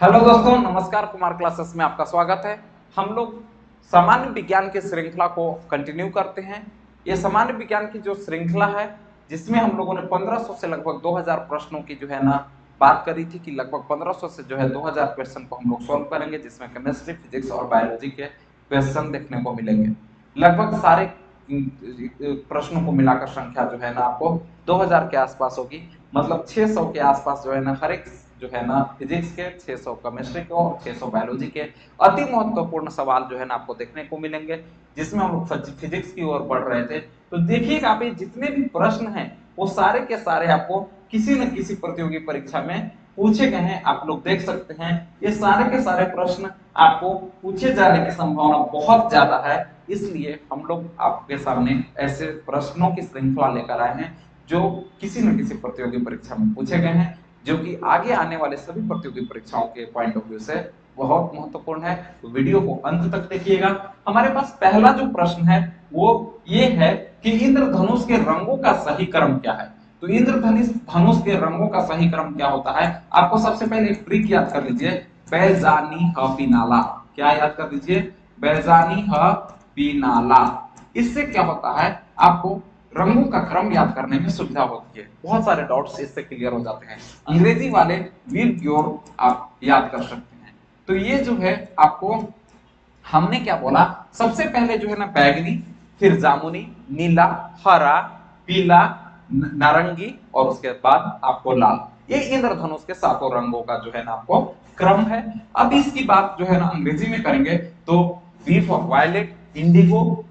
Hello दोस्तों, नमस्कार। Kumar classes में आपका स्वागत है। हम लोग सामान्य विज्ञान की श्रृंखला को कंटिन्यू करते हैं। ये सामान्य विज्ञान की जो श्रृंखला है, जिसमें हम लोगों ने 1500 से लगभग 2000 प्रश्नों की जो है ना बात करी थी कि लगभग 1500 से जो है 2000 क्वेश्चन को हम लोग सॉल्व करेंगे, जिसमें केमिस्ट्री फिजिक्स और बायोलॉजी के क्वेश्चन देखने को मिलेंगे। लगभग सारे प्रश्नों को मिलाकर संख्या जो है ना आपको 2000 के आसपास होगी। मतलब 600 के आसपास जो है ना हर एक जो है ना फिजिक्स के 600 केमिस्ट्री के और 600 बायोलॉजी के। अति महत्वपूर्ण सवाल जो है ना आपको देखने को मिलेंगे, जिसमें हम लोग फिजिक्स की ओर बढ़ रहे थे। तो देखिएगा आप जितने भी प्रश्न हैं, वो सारे के सारे आपको किसी न किसी प्रतियोगी परीक्षा में पूछे गए हैं। आप लोग देख सकते हैं, ये सारे के सारे प्रश्न आपको पूछे जाने की संभावना बहुत ज़्यादा है। इसलिए हम लोग आपके सामने ऐसे प्रश्नों की श्रृंखला लेकर आए हैं, जो किसी न किसी प्रतियोगी परीक्षा में पूछे गए हैं। जो कि आगे आने वाले सभी प्रतियोगी परीक्षाओं के पॉइंट ऑफ़ व्यू से बहुत महत्वपूर्ण है। वीडियो को अंत तक देखिएगा। हमारे पास पहला जो प्रश्न है, वो ये है कि इंद्रधनुष के रंगों का सही क्रम क्या है? तो इंद्रधनुष, धनुष के रंगों का सही क्रम क्या होता है? आपको सबसे पहले एक ट्रिक याद कर लीजिए। बैजानी हिनाला क्या याद कर लीजिए बैजानी हिनाला इससे क्या होता है? आपको रंगों का क्रम याद करने में सुविधा होती है। बहुत सारे डाउट्स इससे क्लियर हो जाते हैं। अंग्रेज़ी वाले वीर की ओर आप याद कर सकते हैं। तो ये जो है आपको हमने क्या बोला? सबसे पहले जो है ना, बैगनी, फिर जामुनी, नीला, हरा, पीला नारंगी और उसके बाद आपको लाल। ये इंद्रधनुष के सातों रंगों का जो है ना आपको क्रम है। अब इसकी बात जो है ना अंग्रेज़ी में करेंगे तो V for violet, indigo,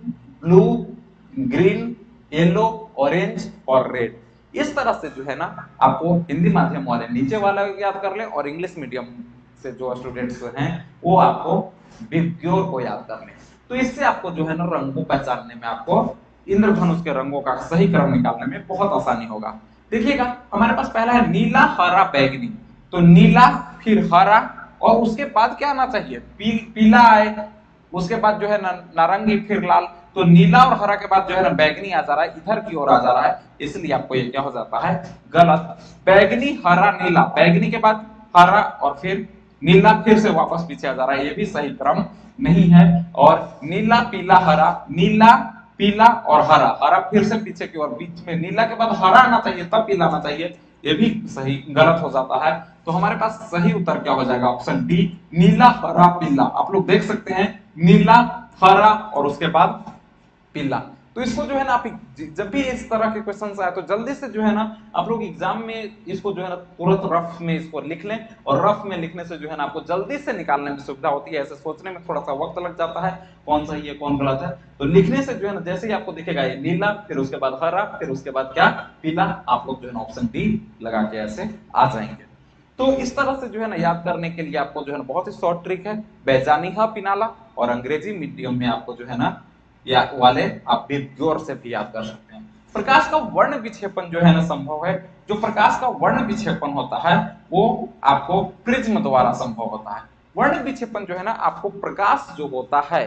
blue, green yellow orange और रेड इस तरह से जो है ना आपको हिंदी माध्यम वाले नीचे वाला याद कर ले और इंग्लिश मीडियम से जो स्टूडेंट्स हैं वो आपको बिग्योर को याद कर ले. तो इससे आपको जो है ना रंग को पहचानने में आपको इंद्रधनुष के रंगों का सही क्रम निकालने में बहुत आसानी होगा. देखिएगा हमारे पास पहला है नीला हरा बैगनी. तो नीला फिर हरा और उसके बाद क्या आना चाहिए? पी, पीला आए उसके बाद जो है ना नारंगी फिर लाल. तो नीला और हरा के बाद जो है ना बैगनी आ जा रहा है, इधर की ओर आ जा रहा है, इसलिए आपको ये क्या हो जाता है? गलत। बैगनी, हरा, नीला। बैगनी के बाद हरा और फिर नीला फिर से वापस पीछे आ जा रहा है, ये भी सही क्रम नहीं है। और नीला, पीला, हरा, नीला, पीला और हरा। हरा फिर से पीछे की ओर, बीच में नीला के बाद हरा आना चाहिए, तब पीला आना चाहिए, ये भी सही, गलत हो जाता है। तो हमारे पास सही उत्तर क्या हो जाएगा? ऑप्शन डी, नीला, हरा, पीला। आप लोग देख सकते हैं, नीला, हरा और उसके बाद पीला तो इसको जो है ना आप जब भी इस तरह के क्वेश्चन आए तो जल्दी से जो है ना आप लोग एग्ज़ाम में इसको जो है ना तुरंत रफ में इसको लिख लें और रफ में लिखने से जो है ना आपको जल्दी से निकालने में सुविधा होती है। ऐसे सोचने में थोड़ा सा वक्त लग जाता है, कौन सही है, कौन गलत है। तो लिखने से जो है ना, जैसे ही आपको दिखेगा ये नीला, फिर उसके बाद हरा, फिर उसके बाद क्या? पीला। आप लोग जो है ना ऑप्शन डी लगा के ऐसे आ जाएँगे। तो इस तरह से जो है ना याद करने के लिए आपको जो है ना बहुत ही शॉर्ट ट्रिक है। बेजानिहा पिनाला और अंग्रेज़ी मीडियम में आपको जो है ना या वाले आप विद्योर से भी याद कर सकते हैं। प्रकाश का वर्ण विक्षेपण जो है ना संभव है, जो प्रकाश का वर्ण विक्षेपण होता है, वो आपको प्रिज्म द्वारा संभव होता है। वर्ण विक्षेपण जो है ना, आपको प्रकाश जो होता है,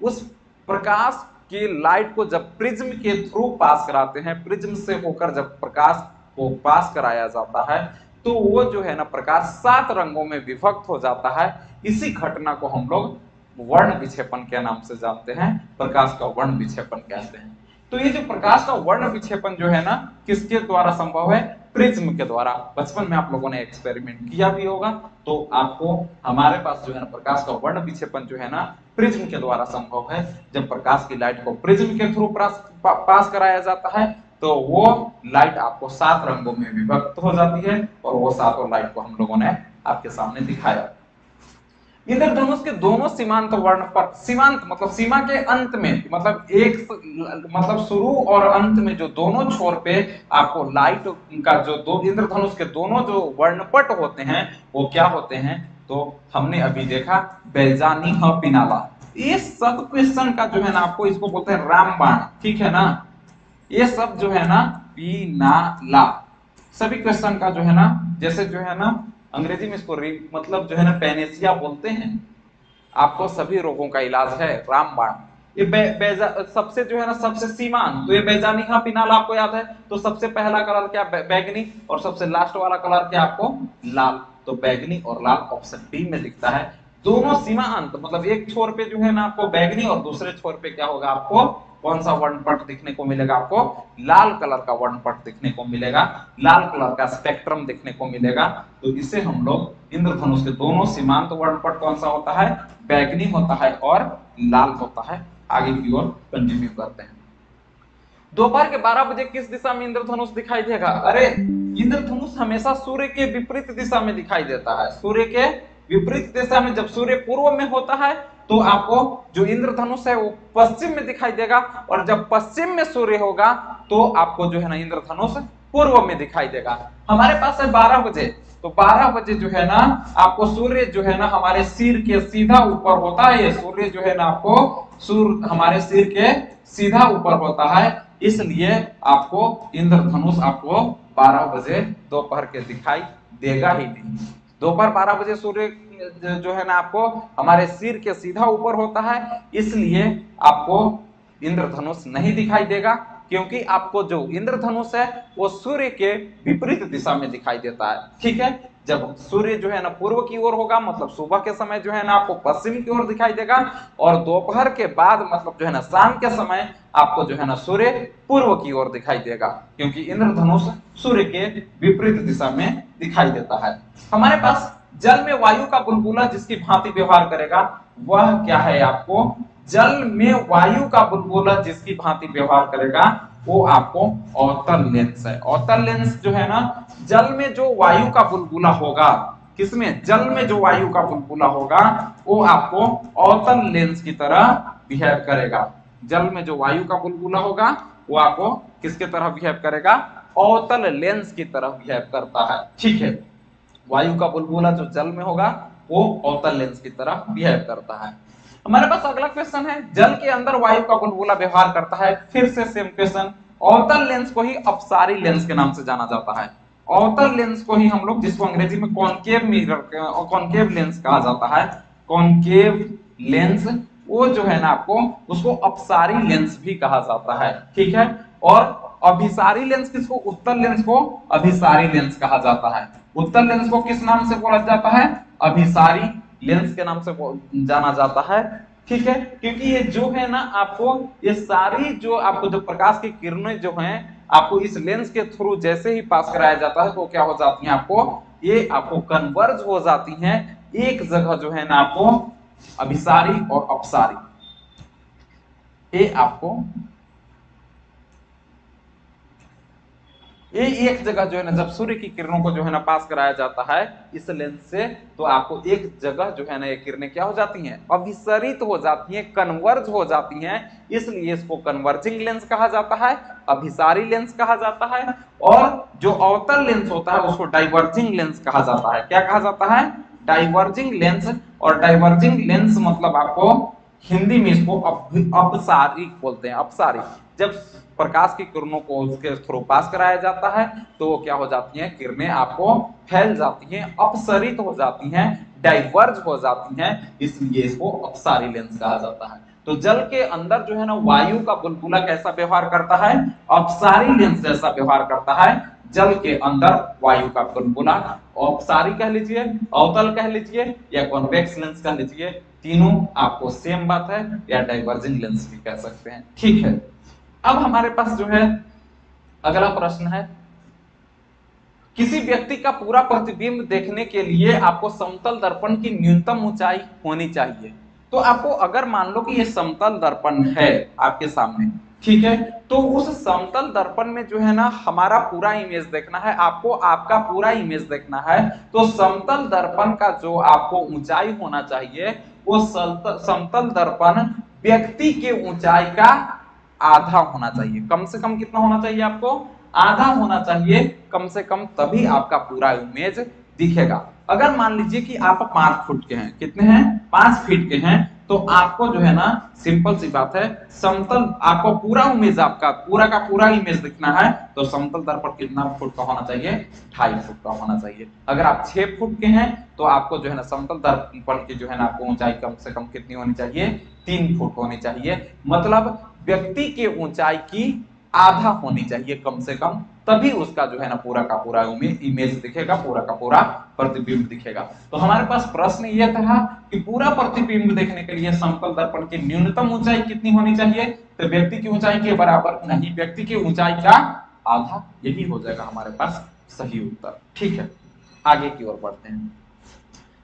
उस प्रकाश की लाइट को जब प्रिज्म के थ्रू पास कराते हैं, प्रिज्म से होकर जब प्रकाश को पास कराया जाता है तो वो जो है ना प्रकाश सात रंगों में विभक्त हो जाता है। इसी घटना को हम लोग वर्ण विक्षेपण के नाम से जानते हैं, प्रकाश का वर्ण विक्षेपण कहते हैं। तो ये जो प्रकाश का वर्ण विक्षेपण जो है ना, किसके द्वारा संभव है? प्रिज्म के द्वारा। बचपन में आप लोगों ने एक्सपेरिमेंट किया भी होगा तो आपको हमारे पास जो है ना, प्रकाश का वर्ण विक्षेपण जो है ना, प्रिज्म के द्वारा संभव है। जब प्रकाश की लाइट को प्रिज्म के थ्रू पास कराया जाता है तो वो लाइट आपको सात रंगों में विभक्त हो जाती है, और वो सातों लाइट को हम लोगों ने आपके सामने दिखाया। इंद्रधनुष के दोनों सीमांत वर्ण पर, सीमांत मतलब सीमा के अंत में मतलब एक मतलब शुरू और अंत में जो दोनों छोर पे आपको लाइट का जो दो इंद्रधनुष के दोनों जो वर्णपट होते हैं, वो क्या होते हैं? तो हमने अभी देखा बेजानी पिनाला। ये सब क्वेश्चन का जो है ना, आपको इसको बोलते हैं रामबाण, ठीक है ना? ये सब जो है ना, पिनाला। सभी क्वेश्चन का जो है ना, जैसे जो है ना अंग्रेज़ी में इसको मतलब जो है ना पेनेसिया बोलते हैं। आपको सभी रोगों का इलाज है रामबाण। ये बे, बेजा सबसे जो है ना सबसे सीमान तो ये बेजानी का पिनाल आपको याद है तो सबसे पहला कलर क्या? बैगनी और सबसे लास्ट वाला कलर क्या आपको? लाल। तो बैगनी और लाल ऑप्शन बी में दिखता है। दोनों सीमा अंत मतलब एक छोर पे जो है ना आपको बैगनी और दूसरे छोर पे क्या होगा आपको? कौन सा वर्णपट दिखने को मिलेगा आपको? लाल कलर का वर्णपट दिखने को मिलेगा। लाल कलर का स्पेक्ट्रम दिखने को मिलेगा। तो इसे हम लोग इंद्रधनुष के दोनों सीमांत वर्णपट कौन सा होता है? बैगनी होता है और लाल होता है। आगे की ओर कंटिन्यू करते हैं। दोपहर के 12 बजे किस दिशा में इंद्रधनुष दिखाई देगा? अरे, इंद्रधनुष हमेशा सूर्य के विपरीत दिशा में दिखाई देता है। सूर्य के विपरीत दिशा में जब सूर्य पूर्व में होता है तो आपको जो इंद्रधनुष है वो पश्चिम में दिखाई देगा, और जब पश्चिम में सूर्य होगा तो आपको जो है ना इंद्रधनुष पूर्व में दिखाई देगा। हमारे पास है बारह बजे तो 12 बजे जो है ना, आपको सूर्य जो है ना हमारे सिर के सीधा ऊपर होता है सूर्य जो है ना आपको सूर्य हमारे सिर के सीधा ऊपर होता है, इसलिए आपको इंद्रधनुष आपको 12 बजे दोपहर के दिखाई देगा ही नहीं। दोपहर 12 बजे सूर्य, जो है ना आपको, हमारे सिर के सीधा ऊपर होता है, इसलिए आपको इंद्रधनुष नहीं दिखाई देगा, क्योंकि आपको जो इंद्रधनुष है, वो सूर्य के विपरीत दिशा में दिखाई देता है। ठीक है? जब सूर्य जो है ना पूर्व की ओर होगा मतलब सुबह के समय जो है ना आपको पश्चिम की ओर दिखाई देगा, और दोपहर के बाद मतलब जो है ना शाम के समय आपको जो है ना सूर्य पूर्व की ओर दिखाई देगा, क्योंकि इंद्रधनुष सूर्य के विपरीत दिशा में दिखाई देता है। हमारे पास जल में वायु का बुलबुला जिसकी भांति व्यवहार करेगा, वह क्या है आपको? जल में वायु का बुलबुला जिसकी भांति व्यवहार करेगा वो आपको अवतल लेंस है। अवतल लेंस जो है ना, जल में जो वायु का बुलबुला होगा, किसमें? जल में जो वायु का बुलबुला होगा, वो आपको अवतल लेंस की तरह बिहेव करेगा। जल में जो वायु का बुलबुला होगा, वो आपको किसके तरह बिहेव करेगा? अवतल लेंस की तरह बिहेव करता है। ठीक है? वायु का बुलबुला जो जल में होगा, वो अवतल लेंस की तरह बिहेव करता है। हमारे पास अगला क्वेश्चन है, जल के अंदर वायु का बुलबुला व्यवहार करता है, फिर से सेम क्वेश्चन अवतल लेंस को ही अपसारी लेंस के नाम से जाना जाता है। अवतल लेंस को ही हम लोग, जिसको अंग्रेज़ी में कॉनकेव मिरर कॉनकेव लेंस कहा जाता है कॉनकेव लेंस वो जो है ना आपको, उसको अपसारी लेंस भी कहा जाता है, ठीक है? और अभिसारी लेंस किसको उत्तर लेंस को अभिसारी लेंस कहा जाता है। उत्तर लेंस को किस नाम से बोला जाता है? अभिसारी लेंस के नाम से जाना जाता है। ठीक है? क्योंकि ये जो है ना, आपको ये सारी जो आपको जो प्रकाश की किरणें जो हैं, आपको इस लेंस के थ्रू जैसे ही पास कराया जाता है तो क्या हो जाती है आपको? ये आपको कन्वर्ज हो जाती है। एक जगह जो है ना आपको अभिसारी और अपसारी। ये आपको ये एक जगह जो है ना, जब सूर्य की किरणों को जो है ना पास कराया जाता है, इस लेंस से तो आपको एक जगह जो है ना ये किरणें क्या हो जाती हैं? अभिसरित हो जाती हैं कन्वर्ज हो जाती हैं, इसलिए इसको कन्वर्जिंग लेंस कहा जाता है, अभिसारी लेंस कहा जाता है, और जो अवतल लेंस होता है, उसको डाइवर्जिंग लेंस कहा जाता है। क्या कहा जाता है? डाइवर्जिंग लेंस और डाइवर्जिंग लेंस मतलब आपको हिंदी में इसको अपसारी बोलते हैं, अपसारी। जब प्रकाश की किरणों को उसके थ्रू पास कराया जाता है तो वो क्या हो जाती हैं? किरणें आपको फैल जाती हैं, अपसरित हो जाती हैं, डाइवर्ज हो जाती हैं, इसलिए इसको अपसारी लेंस कहा जाता है। तो जल के अंदर जो है ना, वायु का बुलबुला कैसा व्यवहार करता है? अपसारी लेंस जैसा व्यवहार करता है जल के अंदर वायु का बुलबुला औपसारी कह लीजिए, अवतल कह लीजिए, या कॉन्वेक्स लेंस कह लीजिए, तीनों आपको सेम बात है, या डाइवर्जिंग लेंस भी कह सकते हैं। ठीक है। अब हमारे पास जो है, अगला प्रश्न है। किसी व्यक्ति का पूरा प्रतिबिंब देखने के लिए आपको समतल दर्पण की न्यूनतम ऊंचाई होनी चाहिए। तो आपको अगर मान लो कि ये समतल दर्पण है आपके सामने ठीक है? तो उस समतल दर्पण में जो है ना, हमारा पूरा इमेज देखना है, आपको आपका पूरा इमेज देखना है। तो समतल दर्पण का जो आपको ऊंचाई होना चाहिए, वो समतल दर्पण व्यक्ति के ऊंचाई का आधा होना चाहिए। कम से कम कितना होना चाहिए आपको? आधा होना चाहिए। कम से कम तभी आपका पूरा इमेज दिखेगा। अगर मान लीजिए कि आप पाँच फुट के हैं, कितने हैं? पाँच फीट के हैं तो आपको जो है ना सिंपल सी बात है, समतल आपको पूरा इमेज आपका, पूरा का पूरा इमेज दिखना है तो समतल दर्पण कितना फुट का होना चाहिए? ढाई फुट का होना चाहिए। अगर आप छह फुट के हैं तो आपको जो है ना, समतल दर्पण की जो है ना, आपको ऊंचाई कम से कम कितनी होनी चाहिए? तीन फुट होनी चाहिए। मतलब व्यक्ति के ऊंचाई की आधा होनी चाहिए कम से कम। तभी उसका जो है ना पूरा का पूरा इमेज दिखेगा, पूरा का पूरा प्रतिबिंब दिखेगा। तो हमारे पास प्रश्न यह था कि पूरा प्रतिबिंब देखने के लिए समतल दर्पण की न्यूनतम ऊंचाई कितनी होनी चाहिए? तो व्यक्ति की ऊंचाई के बराबर नहीं, व्यक्ति की ऊंचाई का आधा, यही हो जाएगा हमारे पास सही उत्तर। ठीक है, आगे की ओर बढ़ते हैं।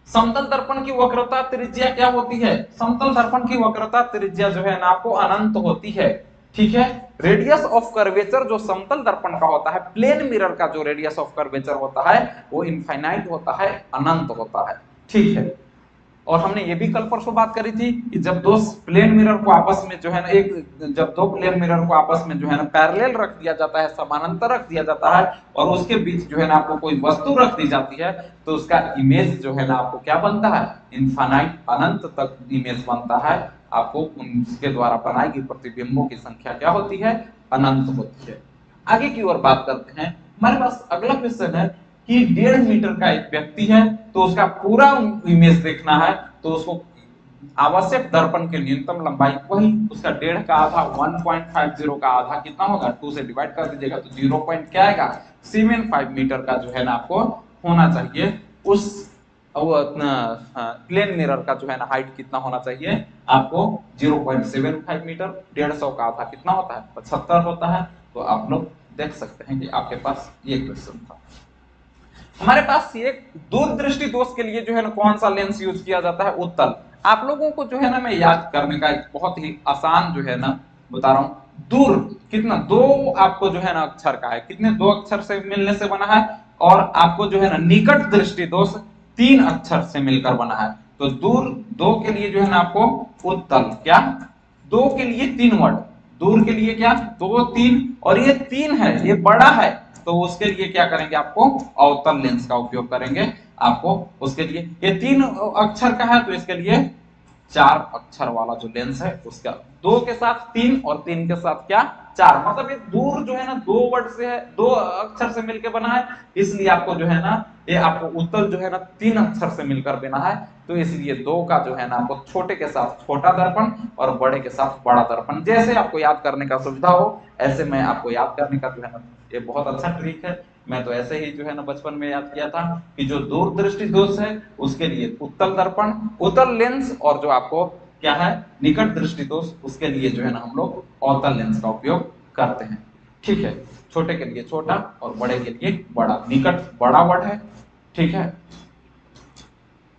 समतल दर्पण की वक्रता त्रिज्या क्या होती है? समतल दर्पण की वक्रता त्रिज्या जो है ना आपको अनंत होती है। ठीक है? रेडियस ऑफ़ कर्वेचर जो समतल दर्पण का होता है प्लेन मिरर का जो रेडियस ऑफ़ कर्वेचर होता है, वो इनफाइनाइट होता है, अनंत होता है। ठीक है? और हमने ये भी कल परसों बात करी थी कि जब दो प्लेन मिरर को आपस में जो है ना, एक जब दो प्लेन मिरर को आपस में जो है ना पैरेलल रख दिया जाता है, समानांतर रख दिया जाता है, और उसके बीच जो है ना, आपको कोई वस्तु रख दी जाती है तो उसका इमेज जो है ना, आपको क्या बनता है? इनफाइनाइट अनंत तक इमेज बनता है। आपको उनके द्वारा बनाई गई प्रतिबिंबों की संख्या क्या होती है? अनंत होती है। आगे की ओर बात करते हैं। हमारे पास अगला क्वेश्चन है कि डेढ़ मीटर का एक व्यक्ति है तो उसका पूरा इमेज देखना है तो उसको आवश्यक दर्पण की न्यूनतम लंबाई वही, उसका डेढ़ का आधा 1.50 का आधा कितना होगा? टू से डिवाइड कर दीजिएगा तो ज़ीरो पॉइंट क्या आएगा? सेवन फाइव मीटर का जो है ना आपको होना चाहिए। उस प्लेन मिरर का जो है ना हाइट कितना होना चाहिए? आपको 0.75 मीटर डेढ़ सौ का आधा कितना होता है? पचहत्तर होता है। तो आप लोग देख सकते हैं कि आपके पास ये क्वेश्चन था। हमारे पास ये दूर दृष्टि दोष के लिए जो है ना कौन सा लेंस यूज़ किया जाता है? उत्तल। आप लोगों को जो है ना मैं याद करने का एक बहुत ही आसान जो है ना बता रहा हूँ। दूर, कितना, दो आपको जो है ना अक्षर का है। कितने दो अक्षर से मिलने से बना है? और आपको जो है ना निकट दृष्टि दोष तीन अक्षर से मिलकर बना है। तो दूर दो के लिए जो है ना आपको उत्तल, क्या? दो के लिए तीन वर्ड। दूर के लिए क्या? दो, तीन। और ये तीन है, ये बड़ा है तो उसके लिए क्या करेंगे आपको? अवतल लेंस का उपयोग करेंगे आपको उसके लिए। ये तीन अक्षर का है तो इसके लिए चार अक्षर वाला जो लेंस है, उसका। दो के साथ तीन और तीन के साथ क्या? चार। मतलब ये दूर जो है ना, दो वर्ड से है, दो अक्षर से मिलकर बना है, इसलिए आपको जो है ना, ये आपको उत्तल जो है ना, तीन अक्षर से मिलकर बना है। तो इसलिए दो का जो है ना, आपको छोटे के साथ छोटा दर्पण और बड़े के साथ बड़ा दर्पण। जैसे आपको याद करने का सुविधा हो, ऐसे में आपको याद करने का जो है ना, ये बहुत अच्छा ट्रिक है। मैं तो ऐसे ही जो है ना बचपन में याद किया था कि जो दूर दृष्टि दोष है, उसके लिए उत्तल दर्पण, उत्तल लेंस और जो आपको क्या है, निकट दृष्टि दोष, उसके लिए जो है ना हम लोग अवतल लेंस का उपयोग करते हैं। ठीक है? छोटे के लिए छोटा और बड़े के लिए बड़ा। निकट बड़ा वर्ड है। ठीक है?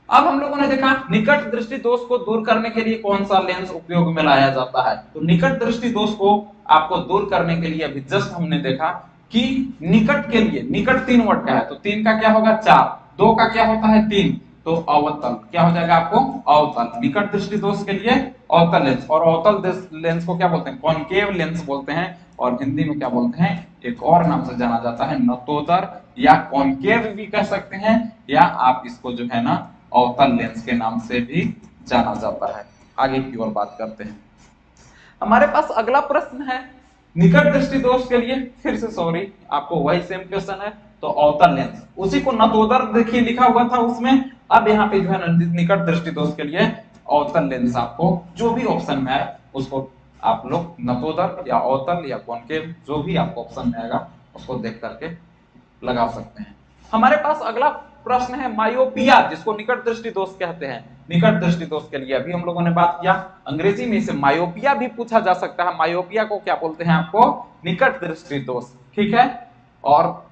अब हम लोगों ने देखा, निकट दृष्टि दोष को दूर करने के लिए कौन सा लेंस उपयोग में लाया जाता है? तो निकट दृष्टि दोष को आपको दूर करने के लिए अभी जस्ट हमने देखा कि निकट के लिए, निकट तीन वर्ड का है तो तीन का क्या होगा? चार। दो का क्या होता है? तीन। तो अवतल। क्या हो जाएगा आपको? अवतल। निकट दृष्टि दोष के लिए अवतल लेंस और अवतल लेंस को क्या बोलते हैं? कॉनकेव लेंस बोलते हैं। और हिंदी में क्या बोलते हैं? एक और नाम से जाना जाता है नतोदर, या कॉनकेव भी कह सकते हैं, या आप इसको जो है ना, अवतल लेंस के नाम से भी जाना जाता है। आगे की ओर बात करते हैं। हमारे पास अगला प्रश्न है। निकट दृष्टि दोष के लिए फिर से सॉरी आपको वही सेम क्वेश्चन है तो अवतल लेंस उसी को नतोदर देखिए, लिखा हुआ था उसमें। अब यहाँ पे जो है निकट दृष्टि दोष के लिए अवतल लेंस आपको, जो भी ऑप्शन में आए उसको आप लोग नतोदर या अवतल या कॉनकेव जो भी आपको ऑप्शन में आएगा, उसको देख करके लगा सकते हैं। हमारे पास अगला प्रश्न है मायोपिया जिसको निकट दृष्टि दोष कहते हैं। निकट दृष्टि दोष के लिए अभी हम लोगों ने बात किया। अंग्रेज़ी में इसे मायोपिया भी पूछा जा सकता है। मायोपिया को क्या बोलते हैं आपको? निकट दृष्टि दोष ठीक है? और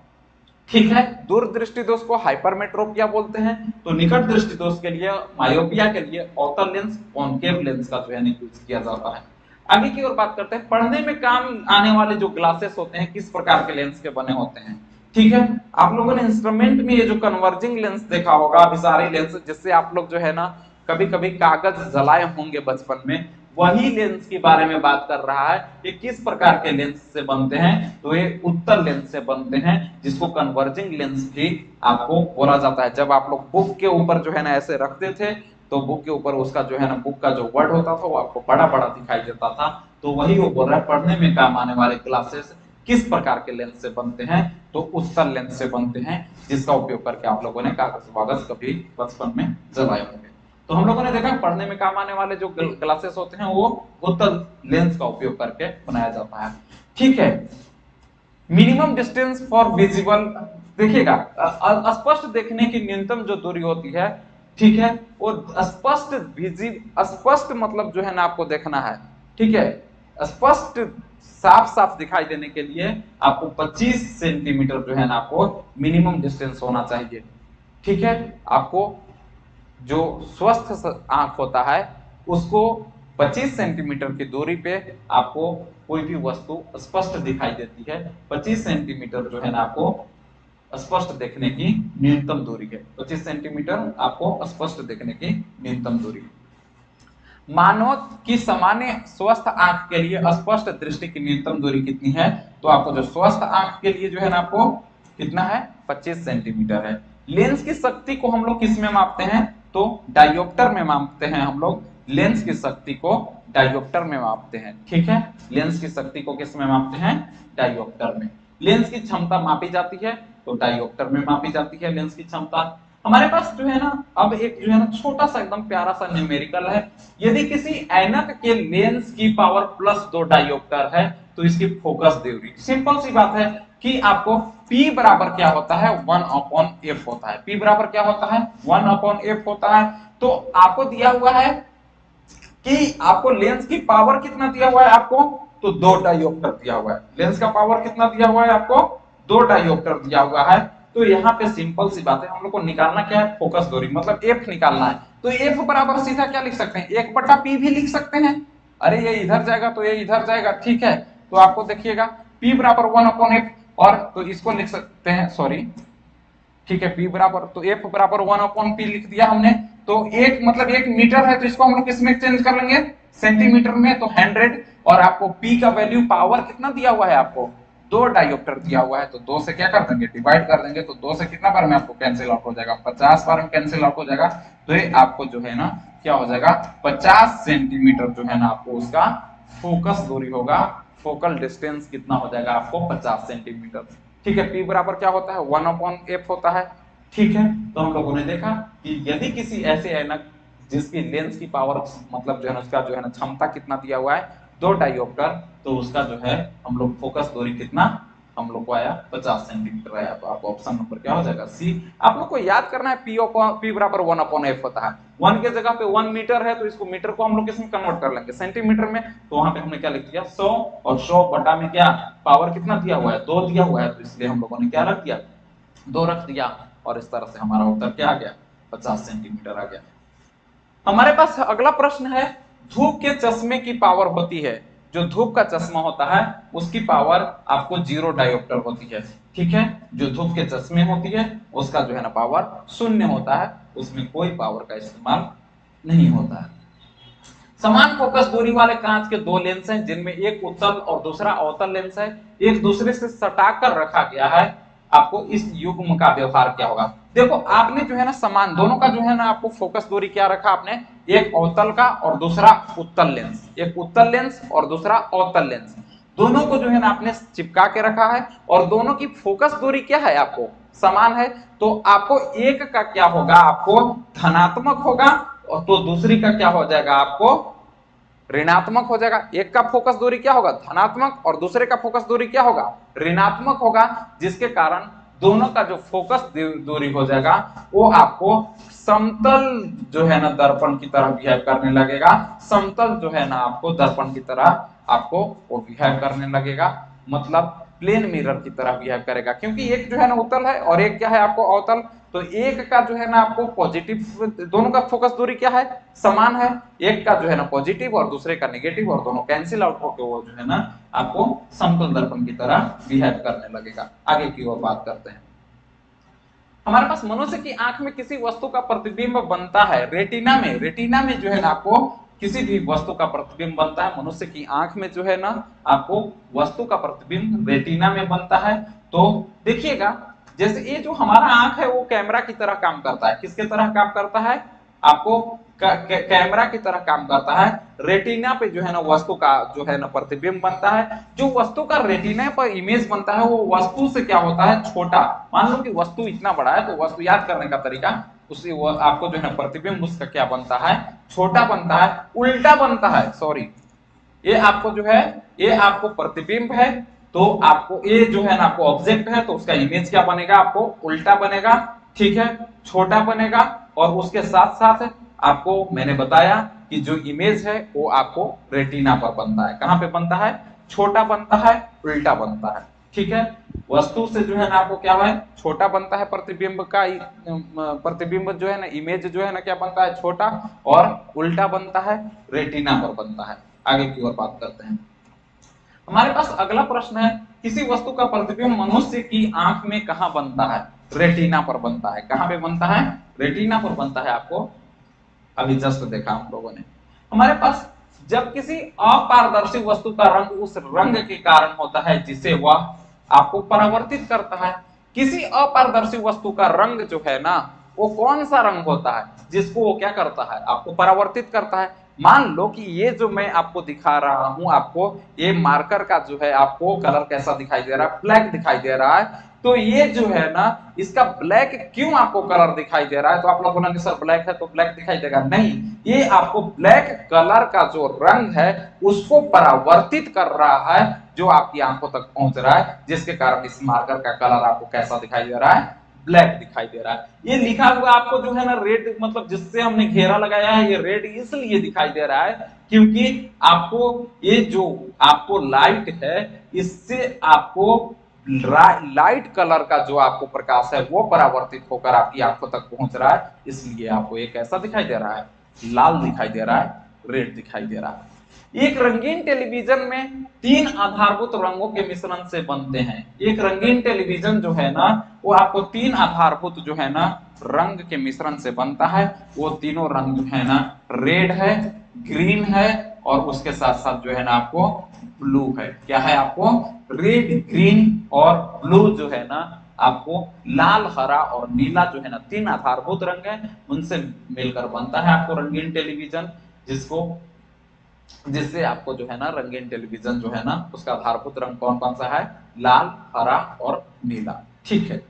ठीक है दूर दृष्टि दोष को हाइपरमेट्रोपिया बोलते हैं। तो निकट दृष्टि दोष के लिए, मायोपिया के लिए अवतल लेंस, कॉन्केव लेंस का जो है यूज़ किया जाता है। आगे की ओर बात करते हैं। पढ़ने में काम आने वाले जो ग्लासेस होते हैं, किस प्रकार के लेंस के बने होते हैं? ठीक है? आप लोगों ने इंस्ट्रूमेंट में ये जो कन्वर्जिंग लेंस देखा होगा अभिसारी लेंस जिससे आप लोग जो है ना कभी कभी कागज़ जलाए होंगे बचपन में, वही लेंस के बारे में बात कर रहा है ये किस प्रकार के लेंस से बनते हैं। तो ये उत्तर लेंस से बनते हैं, जिसको कन्वर्जिंग लेंस भी आपको बोला जाता है। जब आप लोग बुक के ऊपर जो है ना ऐसे रखते थे तो बुक के ऊपर उसका जो है ना बुक का जो वर्ड होता था, वो आपको बड़ा बड़ा दिखाई देता था। तो वही वो बोल रहा है, पढ़ने में काम आने वाले क्लासेस किस प्रकार के लेंस से बनते हैं तो उत्तर लेंस से बनते हैं, जिसका उपयोग करके आप लोगों ने कागज़ वागज कभी बचपन में जलाए होंगे। तो हम लोगों ने देखा, पढ़ने में काम आने वाले जो ग्लासेस होते हैं, वो उत्तर लेंस का उपयोग करके बनाया जाता है। ठीक है। मिनिमम डिस्टेंस फॉर विजिबल देखिएगा स्पष्ट देखने की न्यूनतम जो दूरी होती है, ठीक है, वो स्पष्ट विजिब स्पष्ट मतलब जो है ना आपको देखना है, ठीक है, स्पष्ट साफ़ साफ़ दिखाई देने के लिए आपको 25 सेंटीमीटर जो है ना आपको मिनिमम डिस्टेंस होना चाहिए। ठीक है? आपको जो स्वस्थ आँख होता है, उसको 25 सेंटीमीटर की दूरी पे आपको कोई भी वस्तु स्पष्ट दिखाई देती है। 25 सेंटीमीटर जो है ना आपको स्पष्ट देखने की न्यूनतम दूरी है। 25 सेंटीमीटर आपको स्पष्ट देखने की न्यूनतम दूरी मानव की सामान्य स्वस्थ आँख के लिए स्पष्ट दृष्टि की न्यूनतम दूरी कितनी है? तो आपको जो स्वस्थ आँख के लिए जो है ना आपको कितना है? 25 सेंटीमीटर है। लेंस की शक्ति को हम लोग किसमें मापते हैं? तो डायोप्टर में मापते हैं हम लोग। लेंस की शक्ति को डायोप्टर में मापते हैं। ठीक है? लेंस की शक्ति को किसमें मापते हैं? डायोप्टर में। लेंस की क्षमता मापी जाती है तो डायोप्टर में मापी जाती है लेंस की क्षमता। हमारे पास जो है ना, अब एक जो है ना छोटा सा एकदम प्यारा सा न्यूमेरिकल है। यदि किसी एनक के लेंस की पावर प्लस दो डायोप्टर है तो इसकी फोकस दूरी सिंपल सी बात है कि आपको P बराबर क्या होता है? वन अपॉन एफ़ होता है। P बराबर क्या होता है? वन अपॉन एफ़ होता है। तो आपको दिया हुआ है कि आपको लेंस की पावर कितना दिया हुआ है आपको? तो दो डायोप्टर दिया हुआ है। लेंस का पावर कितना दिया हुआ है आपको? दो डायोप्टर दिया हुआ है। तो यहाँ पे सिंपल सी बात है, हम लोग को निकालना क्या है? फोकस दूरी मतलब एफ़ निकालना है। तो एफ़ बराबर सीधा क्या लिख सकते हैं? एक बटा पी भी लिख सकते हैं। अरे, ये इधर जाएगा तो ये इधर जाएगा, ठीक है। तो आपको देखिएगा पी बराबर वन अपॉन एफ़ और तो इसको लिख सकते हैं सॉरी ठीक है पी बराबर तो एफ़ बराबर वन अपॉन पी लिख दिया हमने। तो एक मतलब एक मीटर है तो इसको हम लोग किसमें चेंज कर लेंगे। सेंटीमीटर में तो हंड्रेड और आपको पी का वैल्यू पावर कितना दिया हुआ है आपको? दो डायोप्टर दिया हुआ है तो दो से क्या कर देंगे? डिवाइड कर देंगे तो दो से कितना बार में आपको कैंसिल आउट हो जाएगा? पचास बार में कैंसिल आउट हो जाएगा तो ये आपको जो है ना, क्या हो जाएगा? पचास सेंटीमीटर जो है ना, आपको उसका फोकस दूरी होगा। फोकल डिस्टेंस कितना हो जाएगा आपको? पचास सेंटीमीटर ठीक है पी बराबर क्या होता है? वन अपॉन एफ़ होता है। ठीक है तो हम लोगों ने देखा कि यदि किसी ऐसे ऐनक जिसकी लेंस की पावर मतलब जो है ना, उसका जो है ना क्षमता कितना दिया हुआ है दो डायोप्टर तो उसका जो है, हम लोग फोकस दूरी कितना? हम लोग को आया 50 सेंटीमीटर आया तो आपको ऑप्शन नंबर क्या हो जाएगा? सी आप लोग को याद करना है पी पी बराबर वन अपॉन एफ़ होता है। वन के जगह पे वन मीटर है तो इसको मीटर को हम लोग किसमें कन्वर्ट कर लेंगे? सेंटीमीटर में। तो वहाँ पे हमने क्या लिख दिया? सौ। और सौ बटा में क्या? पावर कितना दिया हुआ है? दो दिया हुआ है तो इसलिए हम लोगों ने क्या रख दिया? दो रख दिया। और इस तरह से हमारा उत्तर क्या आ गया? पचास सेंटीमीटर आ गया। हमारे पास अगला प्रश्न है धूप के चश्मे की पावर होती है। जो धूप का चश्मा होता है, उसकी पावर आपको ज़ीरो डायोप्टर होती है। ठीक है? जो धूप के चश्मे होती है, उसका जो है ना पावर शून्य होता है। उसमें कोई पावर का इस्तेमाल नहीं होता है। समान फोकस दूरी वाले कांच के दो लेंस हैं, जिनमें एक उत्तल और दूसरा अवतल लेंस है। एक दूसरे से सटाकर रखा गया है। आपको इस युग्म का व्यवहार क्या होगा? देखो, आपने जो है ना समान, दोनों का जो है ना आपको फोकस दूरी क्या रखा आपने? एक अवतल का और दूसरा उत्तल लेंस एक उत्तल लेंस और दूसरा अवतल लेंस दोनों को जो है ना आपने चिपका के रखा है और दोनों की फोकस दूरी क्या है आपको? समान है। तो आपको एक का क्या होगा? आपको धनात्मक होगा और तो दूसरी का क्या हो जाएगा? आपको ऋणात्मक हो जाएगा। एक का फोकस दूरी क्या होगा? धनात्मक और दूसरे का फोकस दूरी क्या होगा? ऋणात्मक होगा, जिसके कारण दोनों का जो फोकस दूरी हो जाएगा, वो आपको समतल जो है ना दर्पण की तरह बिहेव करने लगेगा। समतल जो है ना आपको दर्पण की तरह आपको वो बिहेव करने लगेगा। मतलब प्लेन मिरर की तरह बिहेव करेगा, क्योंकि एक जो है ना उत्तल है और एक क्या है आपको अवतल तो एक का जो है ना आपको पॉजिटिव दोनों का फोकस दूरी क्या है? समान है, एक का जो है ना पॉजिटिव और दूसरे का नेगेटिव और दोनों कैंसिल आउट होकर वो जो है ना आपको समतल दर्पण की तरह बिहेव करने लगेगा। आगे की ओर बात करते हैं। हमारे पास मनुष्य की आँख में किसी वस्तु का प्रतिबिंब बनता है रेटिना में रेटिना में जो है ना आपको किसी भी वस्तु का प्रतिबिंब बनता है, मनुष्य की आँख में जो है ना, आपको वस्तु का प्रतिबिंब रेटिना में बनता है। तो देखिएगा, जैसे ये जो हमारा आँख है, वो कैमरा की तरह काम करता है। किसके तरह काम करता है? आपको कैमरा की तरह काम करता है। रेटिना पे जो है ना, वस्तु का जो है ना प्रतिबिंब बनता है। जो वस्तु का रेटिना पर इमेज बनता है, वो वस्तु से क्या होता है? छोटा। मान लो कि वस्तु इतना बड़ा है तो वस्तु याद करने का तरीका, उसी आपको जो है ना प्रतिबिंब, उसका क्या बनता है? छोटा बनता है, उल्टा बनता है सॉरी ये आपको जो है, ये आपको प्रतिबिंब है तो आपको ये जो है ना, आपको ऑब्जेक्ट है तो उसका इमेज क्या बनेगा? आपको उल्टा बनेगा, ठीक है? छोटा बनेगा, और उसके साथ साथ आपको, मैंने बताया कि जो इमेज है, वो आपको रेटिना पर बनता है। कहाँ पे बनता है? छोटा बनता है, उल्टा बनता है, ठीक है? वस्तु से जो है ना आपको क्या है? छोटा बनता है प्रतिबिंब का प्रतिबिंब जो है ना इमेज जो है ना क्या बनता है? छोटा और उल्टा बनता है रेटिना पर बनता है। आगे की ओर बात करते हैं। हमारे पास अगला प्रश्न है, किसी वस्तु का प्रतिबिंब मनुष्य की आँख में कहा बनता है? रेटिना पर बनता है। कहाँ पे बनता है? रेटिना पर बनता है आपको। अभी जस्ट देखा हम लोगों ने। हमारे पास जब किसी अपारदर्शी वस्तु का रंग उस रंग के कारण होता है, जिसे वह आपको परावर्तित करता है। किसी अपारदर्शी वस्तु का रंग जो है ना, वो कौन सा रंग होता है, जिसको वो क्या करता है, आपको परावर्तित करता है। मान लो कि ये जो मैं आपको दिखा रहा हूँ, आपको ये मार्कर का जो है, आपको कलर कैसा दिखाई दे रहा है ब्लैक दिखाई दे रहा है। तो ये जो है ना, इसका ब्लैक क्यों आपको कलर दिखाई दे रहा है? तो आप लोग बोलेंगे सर ब्लैक है तो ब्लैक दिखाई देगा। नहीं, ये आपको ब्लैक कलर का जो रंग है, उसको परावर्तित कर रहा है। जो आपकी आँखों तक पहुँच रहा है, जिसके कारण इस मार्कर का कलर आपको कैसा दिखाई दे रहा है? ब्लैक दिखाई दे रहा है। ये लिखा हुआ आपको जो है ना रेड मतलब जिससे हमने घेरा लगाया है, ये रेड इसलिए दिखाई दे रहा है क्योंकि आपको ये जो आपको लाइट है, इससे आपको लाइट कलर का जो आपको प्रकाश है, वो परावर्तित होकर आपकी आँखों तक पहुँच रहा है। इसलिए आपको एक ऐसा दिखाई दे रहा है? लाल दिखाई दे रहा है रेड दिखाई दे रहा है। एक रंगीन टेलीविज़न में तीन आधारभूत रंगों के मिश्रण से बनते हैं। एक रंगीन टेलीविज़न जो है ना, वो आपको तीन आधारभूत जो है ना, रंग के मिश्रण से बनता है। वो तीनों रंग जो है ना, रेड है, ग्रीन है और उसके साथ साथ जो है ना, आपको ब्लू है। क्या है आपको? रेड, ग्रीन और ब्लू जो है ना, आपको लाल, हरा और नीला जो है ना, तीन आधारभूत रंग है। उनसे मिलकर बनता है आपको रंगीन टेलीविज़न, जिसको जिससे आपको जो है ना रंगीन टेलीविज़न जो है ना, उसका आधारभूत रंग कौन कौन सा है? लाल, हरा और नीला। ठीक है।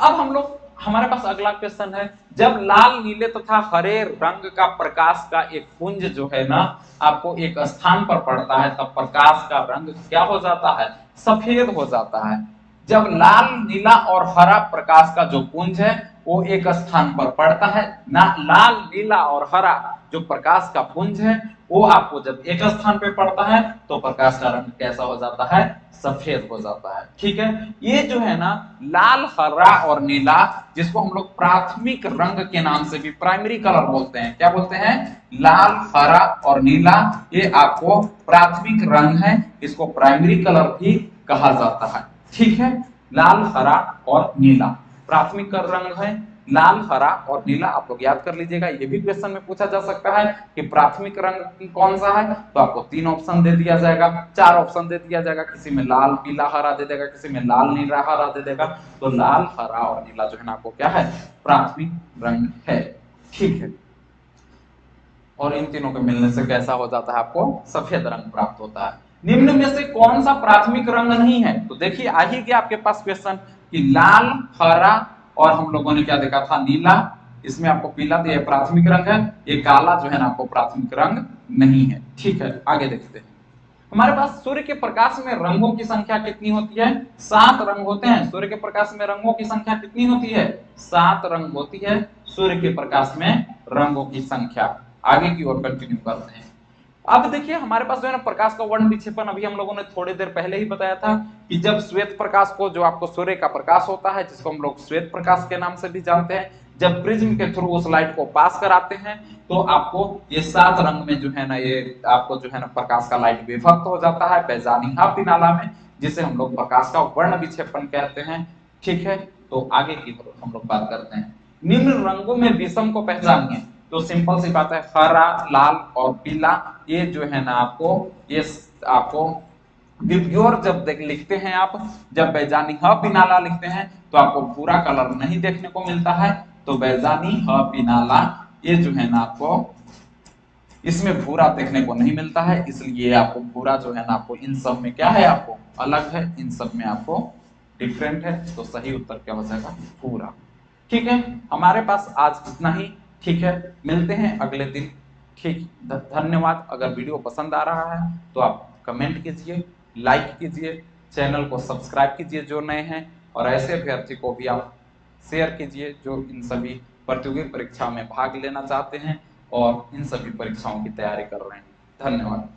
अब हम लोग, हमारे पास अगला क्वेश्चन है। जब लाल, नीले तथा तो हरे रंग का प्रकाश का एक पुंज जो है ना, आपको एक स्थान पर पड़ता है, तब प्रकाश का रंग क्या हो जाता है? सफ़ेद हो जाता है। जब लाल, नीला और हरा प्रकाश का जो पुंज है वो एक स्थान पर पड़ता है, ना लाल, नीला और हरा जो प्रकाश का पुंज है, वो आपको जब एक स्थान पे पड़ता है तो प्रकाश का रंग कैसा हो जाता है? सफ़ेद हो जाता है। ठीक है? ये जो है ना, लाल, हरा और नीला, जिसको हम लोग प्राथमिक रंग के नाम से भी प्राइमरी कलर बोलते हैं। क्या बोलते हैं? लाल, हरा और नीला, ये आपको प्राथमिक रंग है, इसको प्राइमरी कलर भी कहा जाता है। ठीक है? लाल, हरा और नीला। प्राथमिक रंग है, लाल, हरा और नीला। आप लोग याद कर लीजिएगा, ये भी क्वेश्चन में पूछा जा सकता है कि प्राथमिक रंग कौन सा है। तो आपको तीन ऑप्शन दे दिया जाएगा, चार ऑप्शन दे दिया जाएगा, किसी में लाल, पीला, हरा दे देगा, किसी में लाल, नीला, हरा दे देगा। तो लाल, हरा और नीला जो है ना, आपको क्या है? प्राथमिक रंग है। ठीक है। और इन तीनों के मिलने से कैसा हो जाता है आपको? सफ़ेद रंग प्राप्त होता है। निम्न में से कौन सा प्राथमिक रंग नहीं है? तो देखिए, आ ही गया आपके पास क्वेश्चन कि लाल, हरा और हम लोगों ने क्या देखा था? नीला। इसमें आपको पीला तो ये प्राथमिक रंग है, ये काला जो है ना आपको प्राथमिक रंग नहीं है। ठीक है, आगे देखते हैं। हमारे पास सूर्य के प्रकाश में रंगों की संख्या कितनी होती है? सात रंग होते हैं। सूर्य के प्रकाश में रंगों की संख्या कितनी होती है? सात रंग होती है। सूर्य के प्रकाश में रंगों की संख्या। आगे की ओर कंटिन्यू करते हैं। अब देखिए, हमारे पास जो है ना प्रकाश का वर्ण विक्षेपण अभी हम लोगों ने थोड़ी देर पहले ही बताया था कि जब श्वेत प्रकाश को, जो आपको सूर्य का प्रकाश होता है, जिसको हम लोग श्वेत प्रकाश के नाम से भी जानते हैं, जब प्रिज्म के थ्रू उस लाइट को पास कराते हैं तो आपको ये सात रंग में जो है ना, ये आपको जो है ना प्रकाश का लाइट विभक्त हो जाता है, बैजानी हाफी नाला में, जिसे हम लोग प्रकाश का वर्ण विक्षेपण कहते हैं। ठीक है तो आगे की तरफ़ हम लोग बात करते हैं। निम्न रंगों में विषम को पहचानिए। तो सिंपल सी बात है, हरा, लाल और पीला, ये जो है ना आपको, ये आपको विप्योर जब देख लिखते हैं आप, जब बैजानी ह पिनाला लिखते हैं तो आपको पूरा कलर नहीं देखने को मिलता है तो बैजानी ह पिनाला ये जो है ना आपको, इसमें भूरा देखने को नहीं मिलता है, इसलिए आपको भूरा जो है ना आपको, इन सब में क्या है आपको, अलग है, इन सब में आपको डिफरेंट है तो सही उत्तर क्या हो जाएगा पूरा ठीक है, हमारे पास आज इतना ही। ठीक है, मिलते हैं अगले दिन। ठीक धन्यवाद। अगर वीडियो पसंद आ रहा है तो आप कमेंट कीजिए, लाइक कीजिए, चैनल को सब्सक्राइब कीजिए जो नए हैं, और ऐसे अभ्यर्थी को भी आप शेयर कीजिए जो इन सभी प्रतियोगी परीक्षा में भाग लेना चाहते हैं और इन सभी परीक्षाओं की तैयारी कर रहे हैं। धन्यवाद।